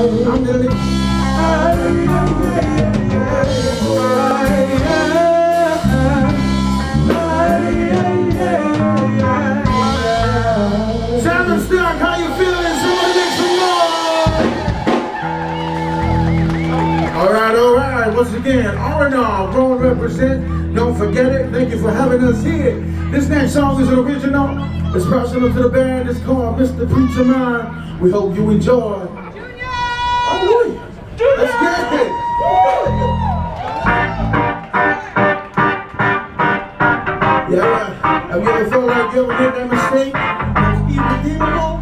all right all right once again, R&R, Roll Represent, don't forget it. Thank you for having us here. This next song is an original. It's personal to the band. It's called Mr. Preacher Man. We hope you enjoy. Woo! That's. Yeah, have you ever felt like you ever made that mistake? That's irredeemable.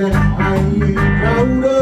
that I am proud of.